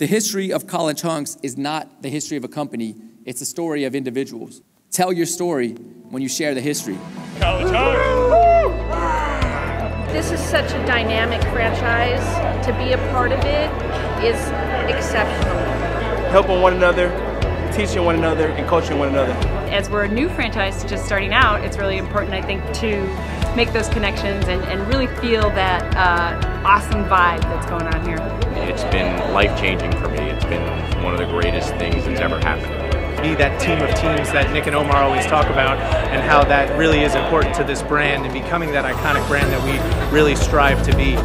The history of College Hunks is not the history of a company, it's a story of individuals. Tell your story when you share the history. College Hunks! This is such a dynamic franchise. To be a part of it is exceptional. Helping one another, teaching one another, and coaching one another. As we're a new franchise just starting out, it's really important, I think, to make those connections and, and really feel that uh, awesome vibe that's going on here. It's been life-changing for me. It's been one of the greatest things that's ever happened be that team of teams that Nick and Omar always talk about and how that really is important to this brand and becoming that iconic brand that we really strive to be.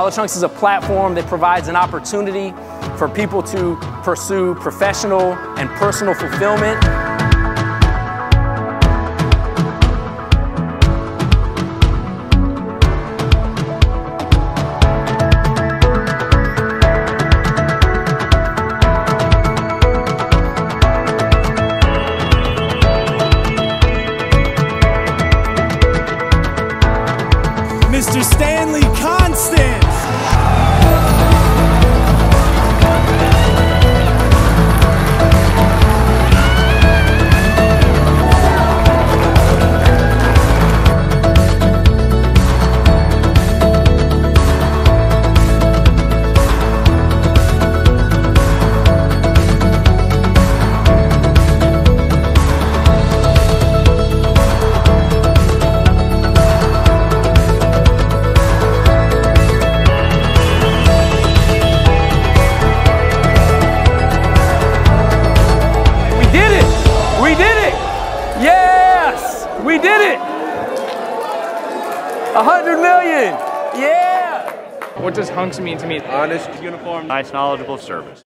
College is a platform that provides an opportunity for people to pursue professional and personal fulfillment. Did it! A hundred million! Yeah! What does hunks mean to me? Honest, uniform, nice, knowledgeable service.